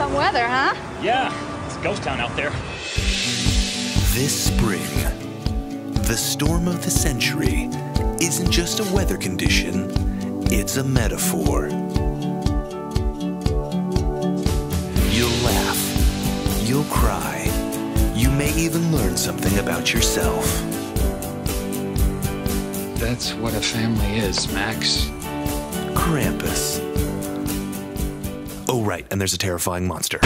Hot weather, huh? Yeah, it's a ghost town out there. This spring, the storm of the century isn't just a weather condition, it's a metaphor. You'll laugh, you'll cry, you may even learn something about yourself. That's what a family is, Max. Krampus. Oh, right, and there's a terrifying monster.